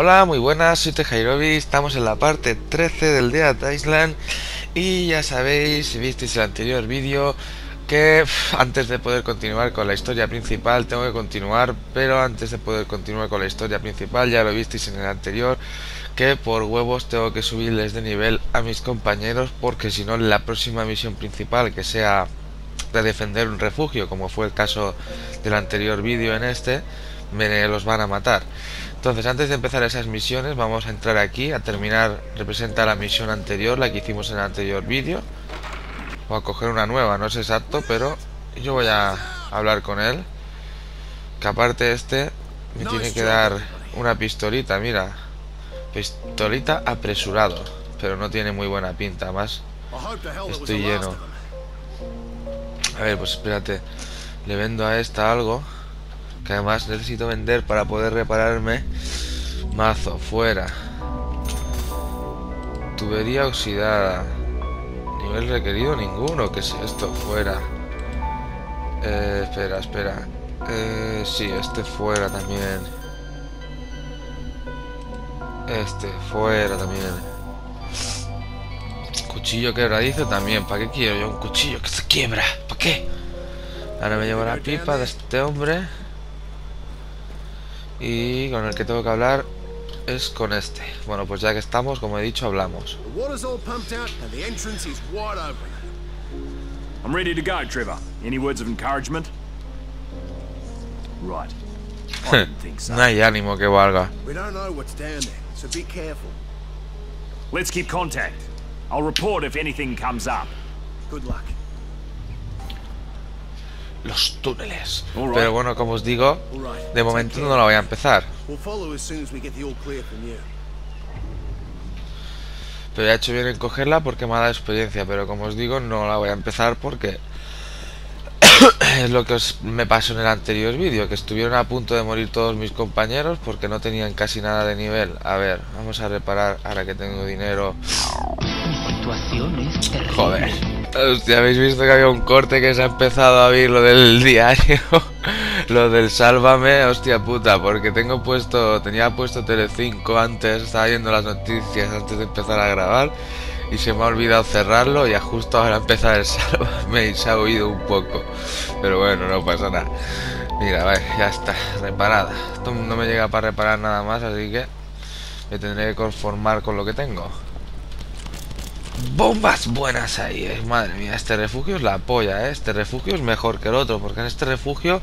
Hola, muy buenas, soy Tejairobi, estamos en la parte 13 del Dead Island y ya sabéis, si visteis el anterior vídeo, que antes de poder continuar con la historia principal tengo que continuar, pero antes de poder continuar con la historia principal, ya lo visteis en el anterior, que por huevos tengo que subirles de nivel a mis compañeros porque si no la próxima misión principal que sea de defender un refugio, como fue el caso del anterior vídeo en este, me los van a matar. Entonces, antes de empezar esas misiones, vamos a entrar aquí a terminar, representa la misión anterior, la que hicimos en el anterior vídeo. O a coger una nueva, no es exacto, pero yo voy a hablar con él. Que aparte este me tiene que dar una pistolita, mira. Pistolita apresurado, pero no tiene muy buena pinta, más estoy lleno. A ver, pues espérate. Le vendo a esta algo. Que además necesito vender para poder repararme. Mazo, fuera. Tubería oxidada. Nivel requerido ninguno. ¿Qué es esto? Fuera. Eh, espera, espera. Eh, sí, este fuera también. Este fuera también. Cuchillo quebradizo también. ¿Para qué quiero yo un cuchillo que se quiebra? ¿Para qué? Ahora me llevo la pipa de este hombre. Y con el que tengo que hablar es con este. Bueno, pues ya que estamos, como he dicho, hablamos. I'm ready to go, Trevor. Any words of encouragement? Right. I didn't think so. no hay ánimo que valga. We don't know what's down there, so be careful. Let's keep contact. I'll report if anything comes up. Good luck. Los túneles. Pero bueno, como os digo, de momento no la voy a empezar. We'll follow as soon as we get the all clear from you. Pero ya he hecho bien en cogerla porque me ha dado experiencia. Pero como os digo, no la voy a empezar porque es lo que os me pasó en el anterior vídeo. Que estuvieron a punto de morir todos mis compañeros porque no tenían casi nada de nivel. A ver, vamos a reparar ahora que tengo dinero. Mi situación es terrible. Joder. Hostia, habéis visto que había un corte que se ha empezado a ver lo del diario. lo del sálvame, hostia puta, porque tengo puesto, tenía puesto Tele5 antes, estaba viendo las noticias antes de empezar a grabar y se me ha olvidado cerrarlo y justo ahora empezar el sálvame y se ha oído un poco. Pero bueno, no pasa nada. Mira, vale, ya está, reparada. Esto no me llega para reparar nada más, así que me tendré que conformar con lo que tengo. Bombas buenas ahí, eh. madre mía, este refugio es la polla, eh. Este refugio es mejor que el otro, porque en este refugio,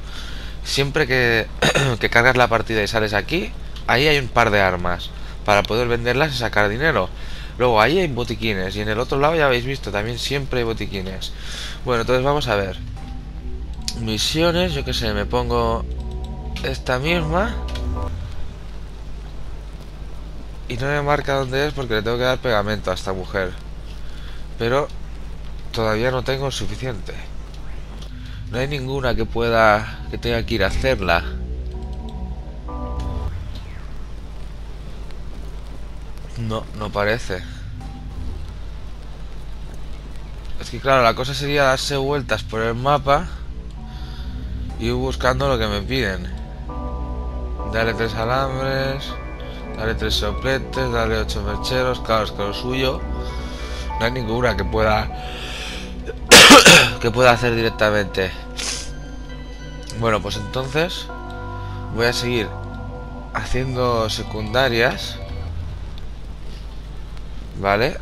siempre que, que cargas la partida y sales aquí, ahí hay un par de armas para poder venderlas y sacar dinero. Luego ahí hay botiquines y en el otro lado ya habéis visto, también siempre hay botiquines. Bueno, entonces vamos a ver. Misiones, yo que sé, me pongo esta misma. Y no me marca dónde es porque le tengo que dar pegamento a esta mujer. Pero todavía no tengo suficiente. No hay ninguna que pueda... que tenga que ir a hacerla. No, no parece. Es que claro, la cosa sería darse vueltas por el mapa y ir buscando lo que me piden. Dale tres alambres, dale tres sopletes, dale ocho mercheros, claro, es que lo suyo no hay ninguna que pueda que pueda hacer directamente. Bueno, pues entonces voy a seguir haciendo secundarias. Vale.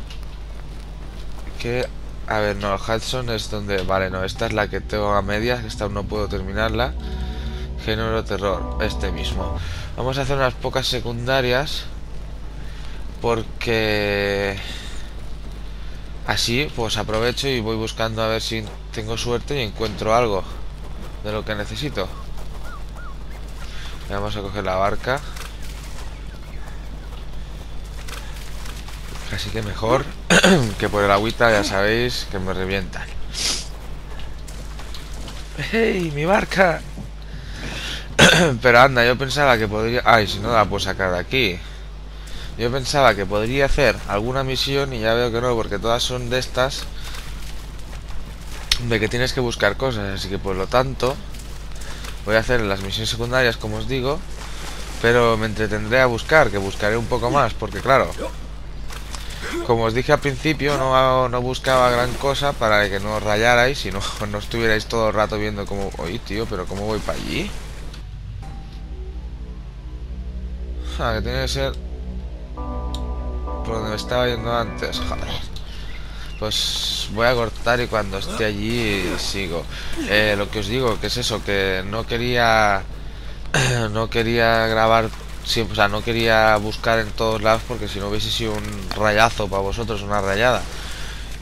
Que a ver, no, Hudson es donde, vale, no, esta es la que tengo a medias, esta no puedo terminarla. Género terror, este mismo. Vamos a hacer unas pocas secundarias porque Así pues aprovecho y voy buscando a ver si tengo suerte y encuentro algo de lo que necesito. Vamos a coger la barca. Así que mejor que por el agüita ya sabéis que me revientan. ¡Hey! ¡Mi barca! Pero anda, yo pensaba que podría... Ay, si no la puedo sacar de aquí. Yo pensaba que podría hacer alguna misión y ya veo que no, porque todas son de estas de que tienes que buscar cosas, así que por lo tanto voy a hacer las misiones secundarias como os digo Pero me entretendré a buscar, que buscaré un poco más, porque claro, como os dije al principio, no, no buscaba gran cosa para que no os rayarais y no, no estuvierais todo el rato viendo como... Oye, tío, pero ¿cómo voy para allí? Ah, que tiene que ser... Por donde me estaba yendo antes, joder. Pues voy a cortar y cuando esté allí sigo. Eh, lo que os digo, que es eso, que no quería... no quería grabar siempre, o sea, no quería buscar en todos lados porque si no hubiese sido un rayazo para vosotros, una rayada.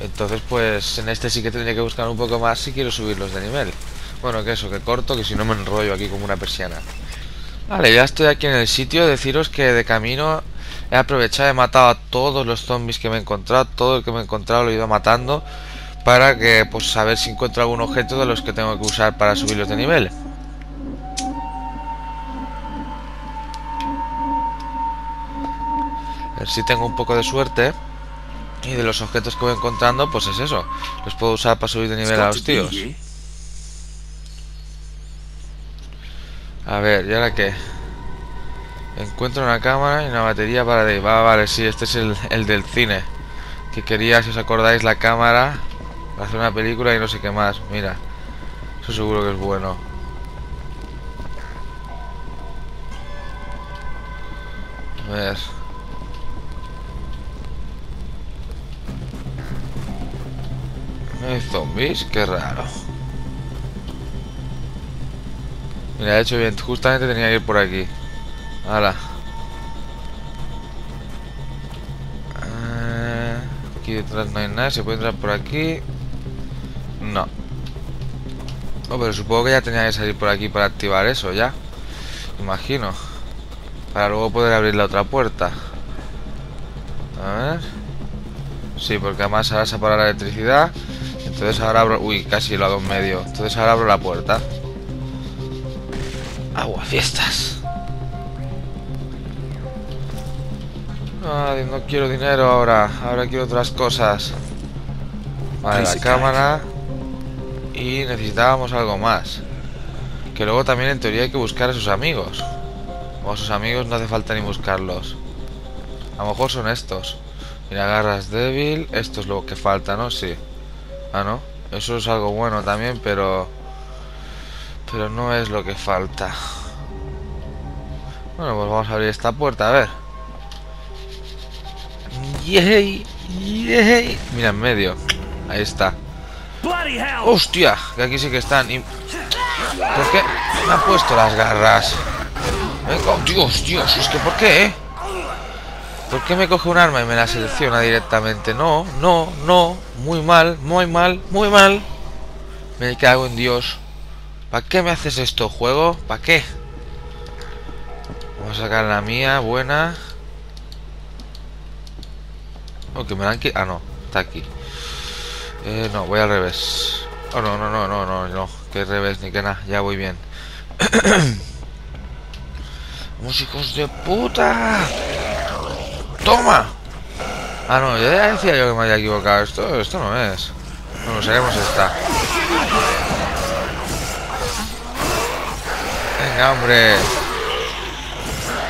Entonces, pues en este sí que tendría que buscar un poco más si quiero subirlos de nivel. Bueno, que eso, que corto, que si no me enrollo aquí como una persiana. Vale, ya estoy aquí en el sitio. Deciros que de camino he aprovechado, he matado a todos los zombies que me he encontrado. Todo el que me he encontrado lo he ido matando. Para que, pues, a ver si encuentro algún objeto de los que tengo que usar para subirlos de nivel. A ver si tengo un poco de suerte. Y de los objetos que voy encontrando, pues es eso. Los puedo usar para subir de nivel a los tíos. here. A ver, ¿y ahora qué? Encuentro una cámara y una batería para de... Va, vale, sí, este es el, el del cine. Que quería, si os acordáis, la cámara para hacer una película y no sé qué más. Mira, eso seguro que es bueno. A ver. Hay zombies, qué raro. Mira, he hecho bien. Justamente tenía que ir por aquí. Eh, Aquí detrás no hay nada. ¿Se puede entrar por aquí? No. Oh, pero supongo que ya tenía que salir por aquí para activar eso, ya. Imagino. Para luego poder abrir la otra puerta. A ver. Sí, porque además ahora se apaga la electricidad. Entonces ahora abro... Uy, casi lo hago en medio. Entonces ahora abro la puerta. Agua, fiestas. Ay, no quiero dinero ahora. Ahora quiero otras cosas. Vale, la cámara. Y necesitábamos algo más. Que luego también en teoría hay que buscar a sus amigos. O a sus amigos no hace falta ni buscarlos. A lo mejor son estos. Mira, garras débil. Esto es lo que falta, ¿no? Sí. Ah, no. Eso es algo bueno también, pero... Pero no es lo que falta. Bueno, pues vamos a abrir esta puerta, a ver. ¡Yay! ¡Yay! Mira, en medio. Ahí está. ¡Hostia! Que aquí sí que están. y- ¿Por qué me ha puesto las garras? Oh, Dios, Dios, es que ¿por qué, eh? ¿Por qué me coge un arma y me la selecciona directamente? No, no, no. Muy mal, muy mal, muy mal. Me cago en Dios. ¿Para qué me haces esto, juego? ¿Para qué? Vamos a sacar la mía, buena. Oh, que me la han qui- Ah, no, está aquí. Eh, no, voy al revés. Oh, no, no, no, no, no, no. Que revés ni que nada, ya voy bien. ¡Vamos, hijos de puta! ¡Toma! Ah, no, ya decía yo que me había equivocado. Esto, esto no es. Bueno, saquemos esta. Venga, hombre.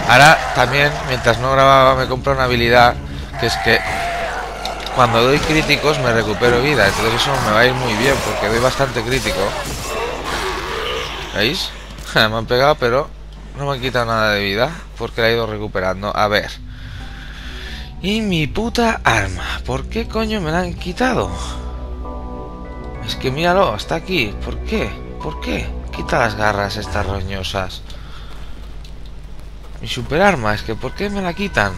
Ahora también, mientras no grababa, me compré una habilidad que es que cuando doy críticos me recupero vida. Entonces eso me va a ir muy bien porque doy bastante crítico. ¿Veis? me han pegado, pero no me han quitado nada de vida porque la he ido recuperando. A ver. Y mi puta arma. ¿Por qué coño me la han quitado? Es que míralo, está aquí. ¿Por qué? ¿Por qué? Quita las garras estas roñosas. Mi super arma, es que ¿por qué me la quitan?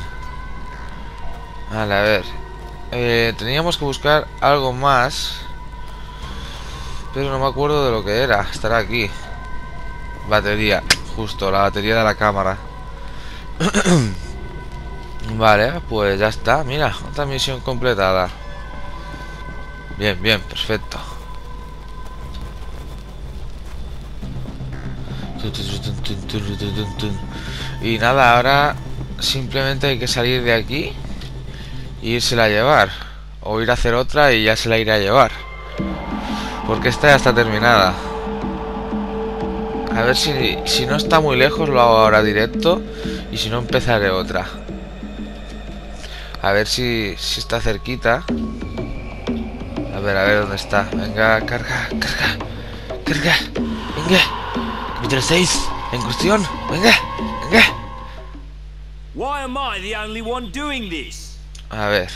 Vale, a ver. Eh, teníamos que buscar algo más. Pero no me acuerdo de lo que era. Estará aquí. Batería. Justo, la batería de la cámara. vale, pues ya está. Mira, otra misión completada. Bien, bien, perfecto. Y nada, ahora simplemente hay que salir de aquí írsela a llevar. O ir a hacer otra y ya se la iré a llevar. Porque esta ya está terminada. A ver si, si no está muy lejos lo hago ahora directo y si no empezaré otra. A ver si, si está cerquita. A ver, a ver dónde está. Venga, carga, carga, carga. Venga. Capítulo 6. En cuestión. Venga, venga. A ver.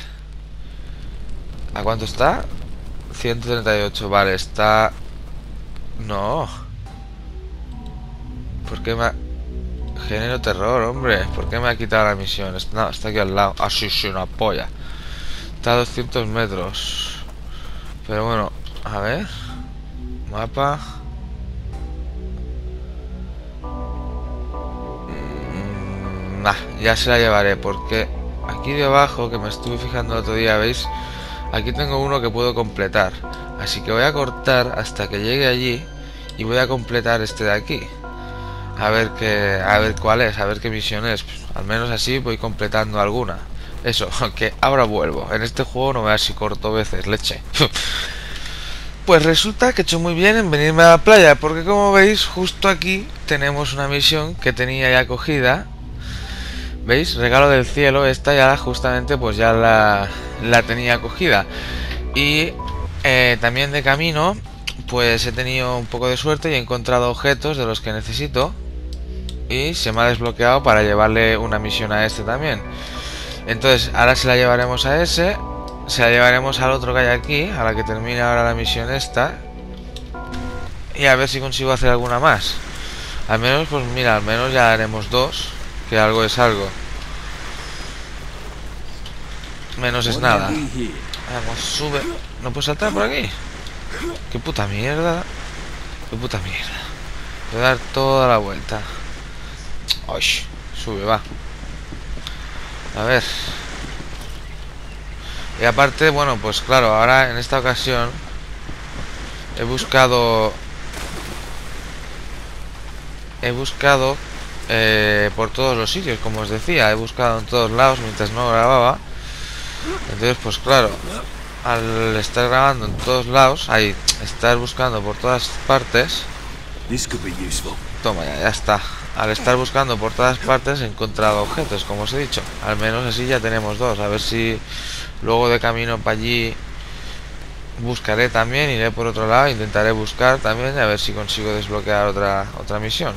¿A cuánto está? 138, vale, está... No. ¿Por qué me ha... Género terror, hombre. ¿Por qué me ha quitado la misión? No, está aquí al lado. Ah, sí, sí, una polla. Está a 200 metros. Pero bueno, a ver. Mapa. Mm, Nah, ya se la llevaré porque aquí debajo, que me estuve fijando el otro día, ¿veis? Aquí tengo uno que puedo completar. Así que voy a cortar hasta que llegue allí y voy a completar este de aquí. A ver qué, a ver cuál es, a ver qué misión es. Al menos así voy completando alguna. Eso, aunque ahora vuelvo. En este juego no veas si corto veces, leche. Pues resulta que he hecho muy bien en venirme a la playa, porque como veis, justo aquí tenemos una misión que tenía ya cogida. ¿Veis? Regalo del cielo, esta ya justamente pues ya la, la tenía cogida. Y eh, también de camino, pues he tenido un poco de suerte y he encontrado objetos de los que necesito. Y se me ha desbloqueado para llevarle una misión a este también. Entonces, ahora se la llevaremos a ese. Se la llevaremos al otro que hay aquí, a la que termine ahora la misión esta. Y a ver si consigo hacer alguna más. Al menos, pues mira, al menos ya haremos dos. Que algo es algo. Menos es nada. Vamos, sube. ¿No puedo saltar por aquí? Qué puta mierda. Qué puta mierda. Voy a dar toda la vuelta. Ay, sube, va. A ver. Y aparte, bueno, pues claro, ahora en esta ocasión he buscado he buscado eh, por todos los sitios, como os decía, he buscado en todos lados mientras no grababa. Entonces, pues claro, al estar grabando en todos lados, ahí, estar buscando por todas partes, toma ya, ya está. Al estar buscando por todas partes he encontrado objetos, como os he dicho. Al menos así ya tenemos dos. A ver si luego de camino para allí buscaré también, iré por otro lado, intentaré buscar también y a ver si consigo desbloquear otra otra misión.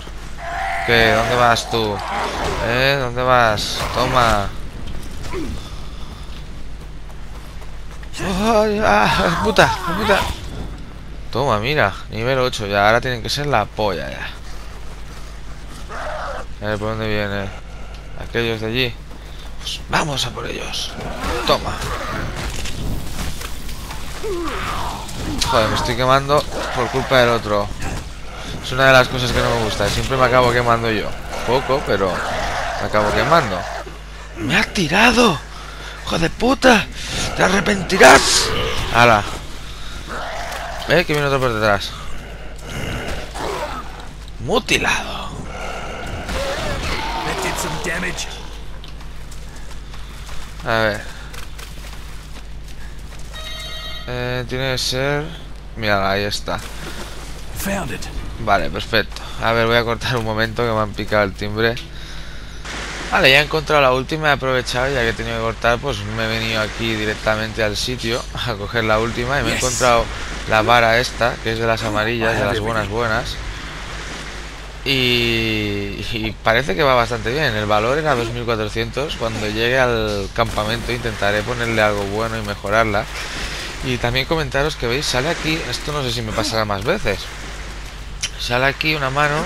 ¿Dónde vas tú? ¿Eh? ¿Dónde vas? Toma. ¡Ay, ah, puta! ¡Puta! Toma, mira, nivel 8 ya, ahora tienen que ser la polla ya. A ver por dónde viene. Aquellos de allí. Pues vamos a por ellos. Toma. Joder, me estoy quemando por culpa del otro. Es una de las cosas que no me gusta. Siempre me acabo quemando yo. Poco, pero me acabo quemando. ¡Me ha tirado! ¡Hijo de puta! ¡Te arrepentirás! ¡Hala! ¿Eh? Que viene otro por detrás. Mutilado. A ver. Eh, tiene que ser... Mira, ahí está. Found it. Vale, perfecto. A ver, voy a cortar un momento que me han picado el timbre. Vale, ya he encontrado la última, he aprovechado, ya que he tenido que cortar, pues me he venido aquí directamente al sitio a coger la última y me he encontrado la vara esta, que es de las amarillas, de las buenas buenas. Y, y parece que va bastante bien. El valor era 2400. Cuando llegue al campamento intentaré ponerle algo bueno y mejorarla. Y también comentaros que veis, sale aquí, esto no sé si me pasará más veces. Sale aquí una mano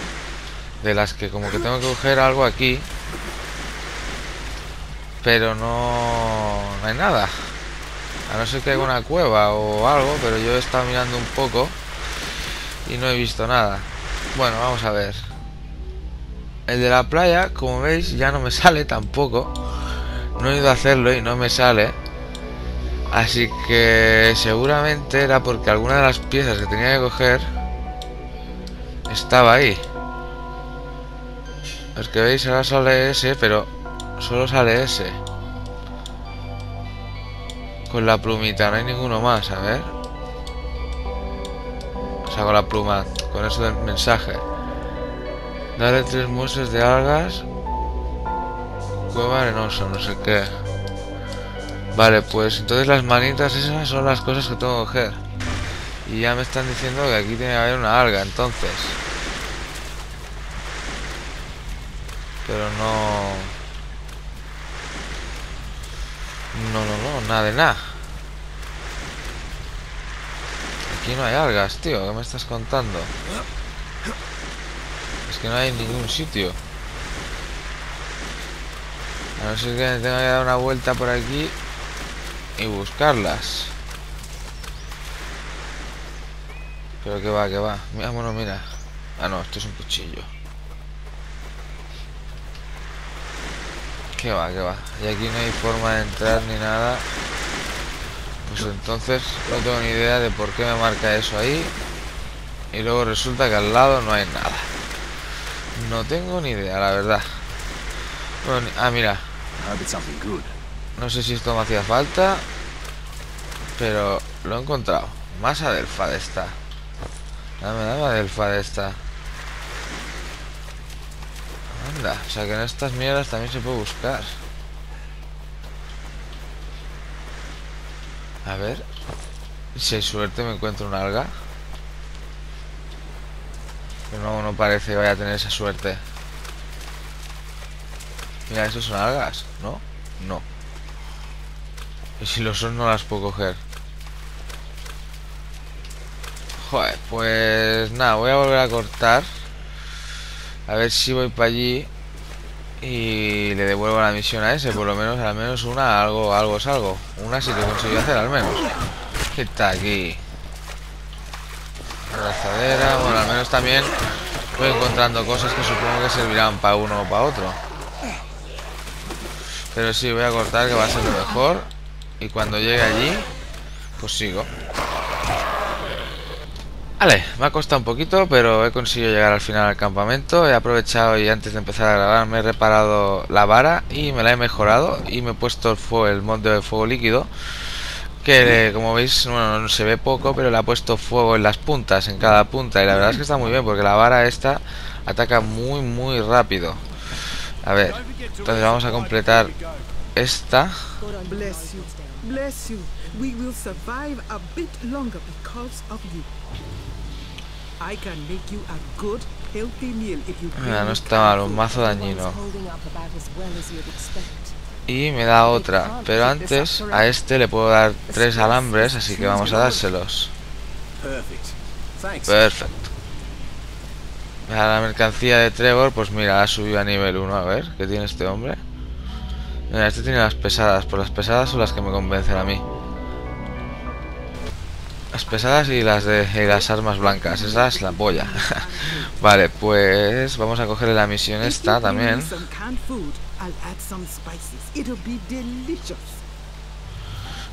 de las que como que tengo que coger algo aquí. Pero no, no hay nada. A no ser que haya una cueva o algo, pero yo he estado mirando un poco y no he visto nada. Bueno, vamos a ver. El de la playa, como veis, ya no me sale tampoco. No he ido a hacerlo y no me sale. Así que seguramente era porque alguna de las piezas que tenía que coger estaba ahí. Es que veis, ahora sale ese, pero solo sale ese. Con la plumita, no hay ninguno más, a ver. O con la pluma, con eso del mensaje. Dale tres muestras de algas. Cueva arenosa, no sé qué. Vale, pues entonces las manitas esas son las cosas que tengo que coger. Y ya me están diciendo que aquí tiene que haber una alga, entonces. Pero no... No, no, no, nada de nada. Aquí no hay algas, tío. ¿Qué me estás contando? Es que no hay ningún sitio. A no ser que tenga que dar una vuelta por aquí y buscarlas. Pero que va, que va. Mira, bueno, mira. Ah, no, esto es un cuchillo. Que va, que va. Y aquí no hay forma de entrar ni nada. Pues entonces no tengo ni idea de por qué me marca eso ahí. Y luego resulta que al lado no hay nada. No tengo ni idea, la verdad. Bueno, ah, mira. No sé si esto me hacía falta. Pero lo he encontrado. Masa del de esta. Dame, dame del de esta. Anda, o sea que en estas mierdas también se puede buscar. A ver. Si hay suerte me encuentro un alga. Pero no, no parece que vaya a tener esa suerte. Mira, esos son algas, ¿no? No. Y si lo son no las puedo coger. Joder, pues nada, voy a volver a cortar. A ver si voy para allí y le devuelvo la misión a ese, por lo menos, al menos una, algo, algo es algo. Una sí que consigo hacer al menos. ¿Qué está aquí? Abrazadera, bueno, al menos también voy encontrando cosas que supongo que servirán para uno o para otro. Pero sí, voy a cortar que va a ser lo mejor. Y cuando llegue allí, pues sigo. Vale, me ha costado un poquito, pero he conseguido llegar al final al campamento. He aprovechado y antes de empezar a grabar me he reparado la vara y me la he mejorado. Y me he puesto el, fuego, el mod de fuego líquido. Que como veis, bueno, no se ve poco, pero le ha puesto fuego en las puntas, en cada punta. Y la verdad es que está muy bien, porque la vara esta ataca muy, muy rápido. A ver, entonces vamos a completar esta. Bless you. Bless you. We will survive a bit longer because of you. Mira, no está mal, un mazo dañino. Y me da otra. Pero antes a este le puedo dar tres alambres, así que vamos a dárselos. Perfecto. La mercancía de Trevor, pues mira, ha subido a nivel 1. A ver, ¿qué tiene este hombre? Mira, este tiene las pesadas. Pues las pesadas son las que me convencen a mí. Las pesadas y las de y las armas blancas. Esa es la polla. vale, pues vamos a coger la misión esta también.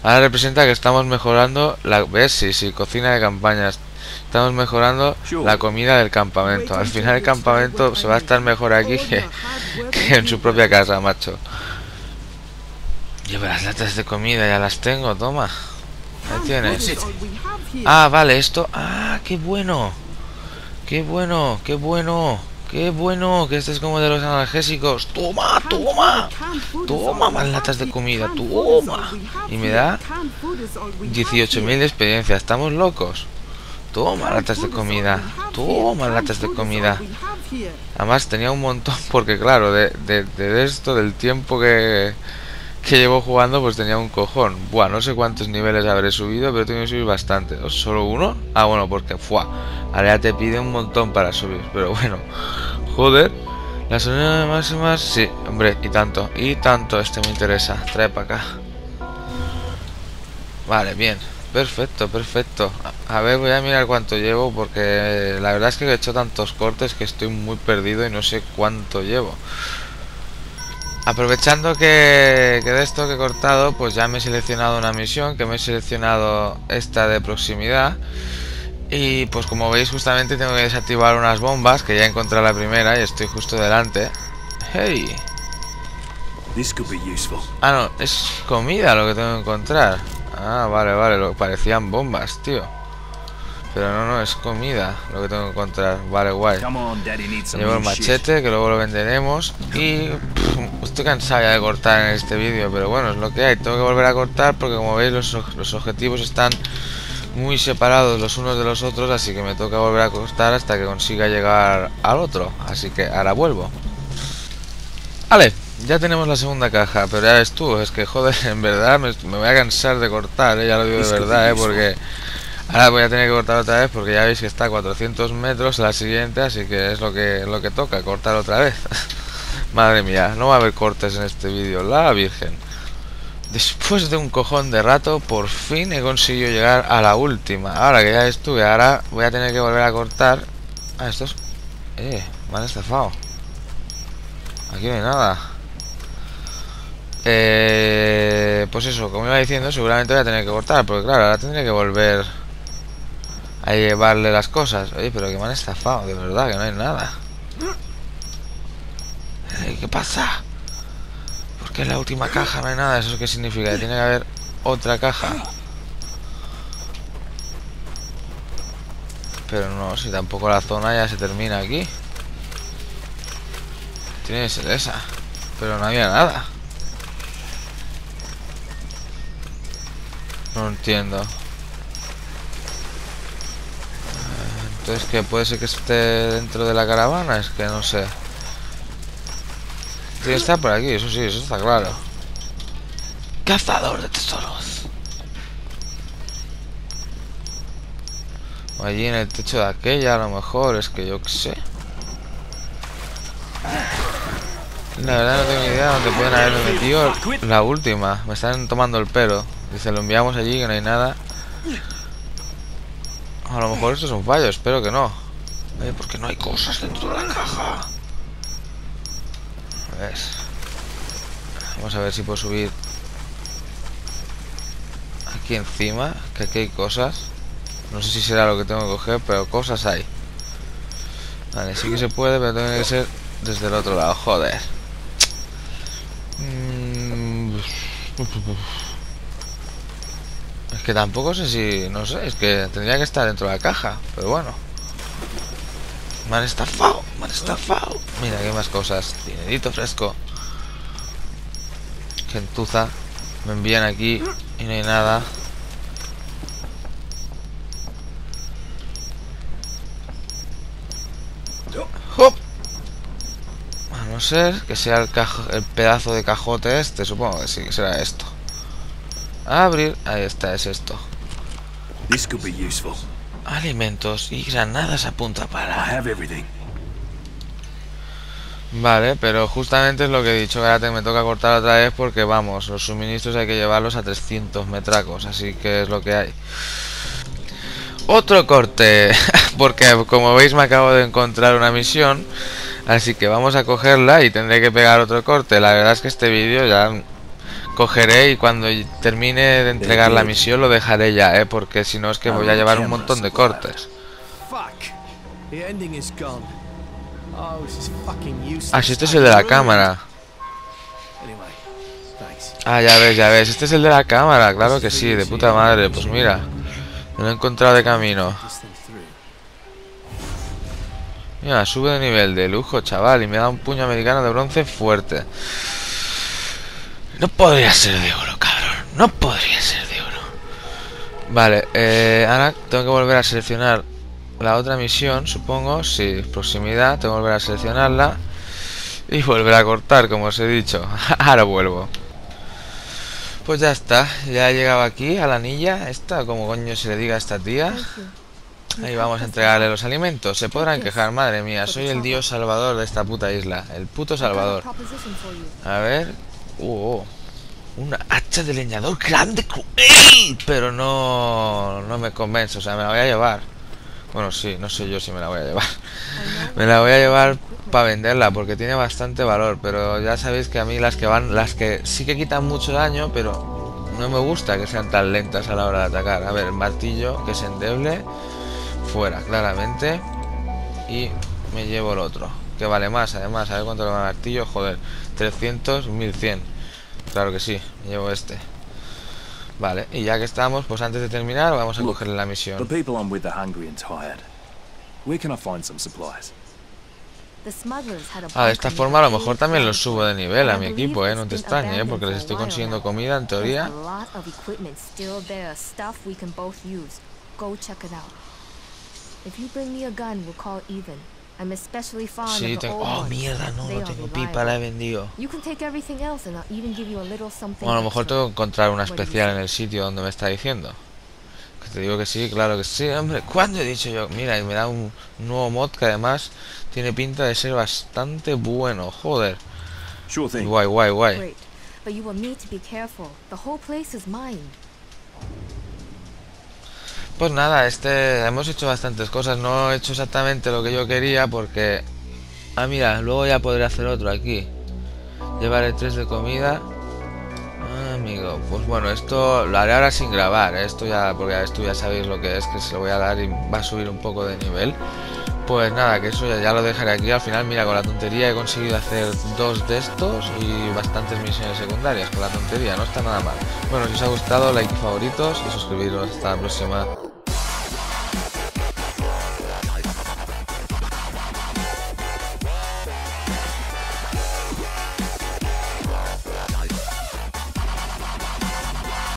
Ahora representa que estamos mejorando la... ¿Ves? Sí, sí, cocina de campañas. Estamos mejorando la comida del campamento. Al final el campamento se va a estar mejor aquí que, que en su propia casa, macho. Llevo las latas de comida, ya las tengo, toma. Ahí tienes. Ah, vale, esto... Ah, qué bueno. Qué bueno, qué bueno. Qué bueno, que este es como de los analgésicos. Toma, toma. Toma más latas de comida, toma. Y me da Canned food is all we have 18.000 here. de experiencia, estamos locos. Toma latas de comida, toma latas de comida. Además tenía un montón porque claro, de, de, de esto, del tiempo que, que llevo jugando, pues tenía un cojón. Buah, no sé cuántos niveles habré subido, pero tengo que subir bastante. ¿O solo uno? Ah, bueno, porque fuá. Ahora te pide un montón para subir, pero bueno. Joder. Las unidades máximas, sí, hombre, y tanto, y tanto, este me interesa. Trae para acá. Vale, bien. Perfecto, perfecto. A ver, voy a mirar cuánto llevo porque la verdad es que he hecho tantos cortes que estoy muy perdido y no sé cuánto llevo. Aprovechando que, que de esto que he cortado, pues ya me he seleccionado una misión, que me he seleccionado esta de proximidad. Y pues como veis justamente tengo que desactivar unas bombas, que ya he encontrado la primera y estoy justo delante. ¡Hey! Ah, no, es comida lo que tengo que encontrar. Ah, vale, vale, lo parecían bombas, tío. Pero no, no, es comida lo que tengo que encontrar. Vale, guay. Llevo el machete, que luego lo venderemos. Y pff, estoy cansado ya de cortar en este vídeo, pero bueno, es lo que hay. Tengo que volver a cortar porque como veis los, los objetivos están muy separados los unos de los otros, así que me toca volver a cortar hasta que consiga llegar al otro. Así que ahora vuelvo. Vale, ya tenemos la segunda caja, pero ya ves tú, es que joder, en verdad me, me voy a cansar de cortar, ¿eh? ya lo digo de verdad, ¿eh? porque ahora voy a tener que cortar otra vez porque ya veis que está a 400 metros la siguiente, así que es lo que, lo que toca, cortar otra vez. Madre mía, no va a haber cortes en este vídeo, la virgen. Después de un cojón de rato, por fin he conseguido llegar a la última. Ahora que ya estuve, ahora voy a tener que volver a cortar. Ah, estos... Eh, me han estafado. Aquí no hay nada. Eh, pues eso, como iba diciendo, seguramente voy a tener que cortar, porque claro, ahora tendré que volver a llevarle las cosas. Oye, pero que me han estafado, de verdad, que no hay nada. Eh, ¿Qué pasa? ¿Por qué en la última caja no hay nada? ¿Eso qué significa? Que tiene que haber otra caja. Pero no, si tampoco la zona ya se termina aquí. Tiene que ser esa. Pero no había nada. No entiendo. Eh, Entonces, que puede ser que esté dentro de la caravana? Es que no sé. Tiene que estar por aquí, eso sí, eso está claro. Cazador de tesoros. O allí en el techo de aquella, a lo mejor, es que yo qué sé. La verdad no tengo ni idea dónde pueden haberme metido la última. Me están tomando el pelo. Dice, lo enviamos allí, que no hay nada. A lo mejor esto es un fallo, espero que no. Porque no hay cosas dentro de la caja. A ver. Vamos a ver si puedo subir aquí encima, que aquí hay cosas. No sé si será lo que tengo que coger, pero cosas hay. Vale, sí que se puede, pero tiene que ser desde el otro lado, joder. Mm, que tampoco sé si... No sé, es que tendría que estar dentro de la caja, pero bueno. Me han estafado, me han estafado. Mira, qué más cosas. Dinerito fresco. Gentuza. Me envían aquí y no hay nada. ¡Hop! A no ser que sea el, pedazo de cajote este, supongo que sí, que será esto. Abrir, ahí está, es esto. This could be useful. Alimentos y granadas a punta I para. have everything. Vale, pero justamente es lo que he dicho, ahora me toca cortar otra vez porque vamos, los suministros hay que llevarlos a 300 metracos, así que es lo que hay. Otro corte, porque como veis me acabo de encontrar una misión, así que vamos a cogerla y tendré que pegar otro corte. La verdad es que este vídeo ya cogeré y cuando termine de entregar la misión lo dejaré ya, ¿eh? porque si no es que voy a llevar un montón de cortes. Oh. Ah, si este es el de la cámara. Ah, ya ves, ya ves. Este es el de la cámara, claro que sí, de puta madre. Pues mira, me lo he encontrado de camino. Mira, sube de nivel de lujo, chaval, y me da un puño americano de bronce fuerte. No podría ser de oro, cabrón. No podría ser de oro. Vale, eh, ahora tengo que volver a seleccionar la otra misión, supongo. Sí, proximidad, tengo que volver a seleccionarla. Y volver a cortar, como os he dicho. ahora vuelvo. Pues ya está, ya he llegado aquí a la anilla, esta, como coño se le diga a esta tía. Ahí vamos a entregarle los alimentos. Se podrán quejar, madre mía, soy el dios salvador de esta puta isla. El puto salvador. A ver. Oh. una hacha de leñador grande, cruel. Pero no, no me convence, o sea, me la voy a llevar. Bueno, sí, no sé yo si me la voy a llevar. Me la voy a llevar para venderla porque tiene bastante valor, pero ya sabéis que a mí las que van, las que sí que quitan mucho daño, pero no me gusta que sean tan lentas a la hora de atacar. A ver, el martillo que es endeble, fuera, claramente. Y me llevo el otro, que vale más, además, a ver cuánto le va el martillo, joder, 300, 1100. Claro que sí, me llevo este. Vale, y ya que estamos, pues antes de terminar vamos a Look, cogerle la The misión. people I'm with are hungry and tired. Where can I find some supplies? The Ah, de esta forma a lo mejor también los subo de nivel a mi equipo, eh, no te extrañe, eh, porque les estoy consiguiendo comida en teoría. If you bring me a gun, we'll call even. I'm especially fond Sí, of the tengo... old Oh, mierda, no, no tengo pipa, la he vendido. You can take everything else and I'll even give you a little something. Bueno, a lo mejor tengo que encontrar una What do you especial en el sitio donde me está diciendo. Que te digo que sí, claro que sí, hombre. ¿Cuándo he dicho yo? Mira, y me da un nuevo mod que además tiene pinta de ser bastante bueno. Joder. Sure thing. Guay, guay, guay. Pues nada, este hemos hecho bastantes cosas. No he hecho exactamente lo que yo quería porque... Ah, mira, luego ya podré hacer otro aquí. Llevaré tres de comida. Ah, amigo, pues bueno, esto lo haré ahora sin grabar. ¿eh? Esto ya, porque esto ya sabéis lo que es, que se lo voy a dar y va a subir un poco de nivel. Pues nada, que eso ya, lo dejaré aquí. Al final, mira, con la tontería he conseguido hacer dos de estos y bastantes misiones secundarias con la tontería. No está nada mal. Bueno, si os ha gustado, like y favoritos y suscribiros. Hasta la próxima.